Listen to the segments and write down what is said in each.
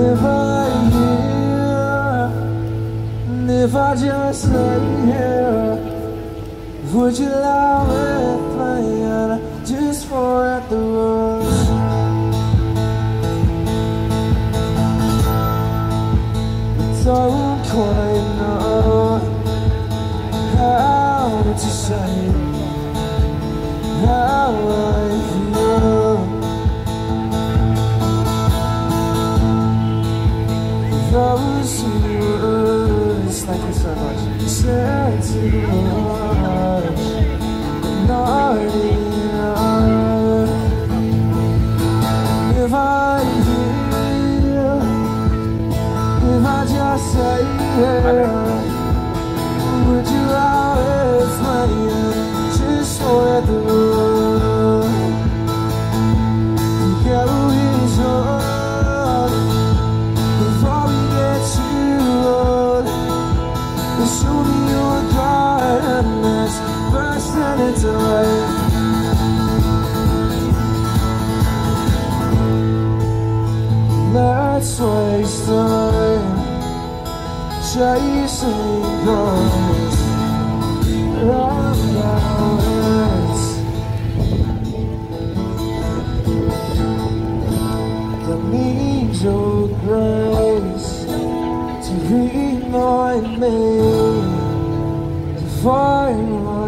if I hear, and if I just lay here, would you allow it playing just for the rush? Don't quite know how to say how I feel. Those words, thank you so much, said too much, not enough. If I if I just say would you always play Let's waste time chasing ghosts around our. That needs your grace to remind me to find my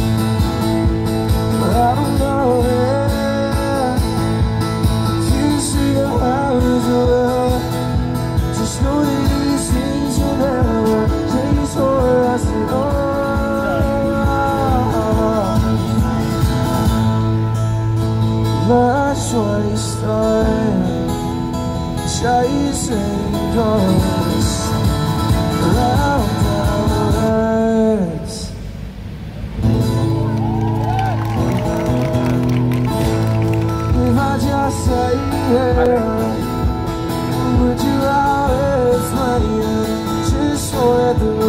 If I just say yeah, would you always play it just for the